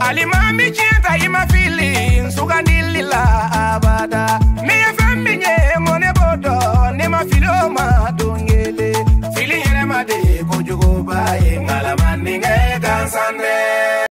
alimami cinta ima filin sugandilila abada. Ne ye fɛn min ye mɔne b'o dɔn ne ma fili o ma don kelen fili yɛrɛma de ye kojuguba